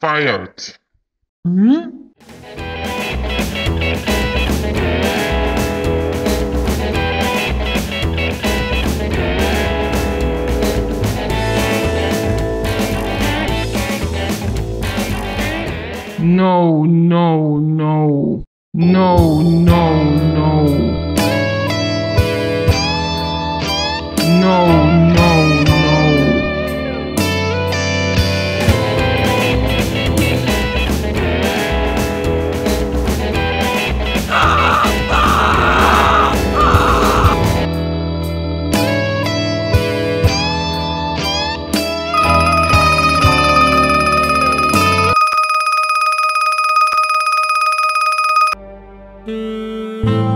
tired. Hmm? No, no, no. No, no, no. No, Música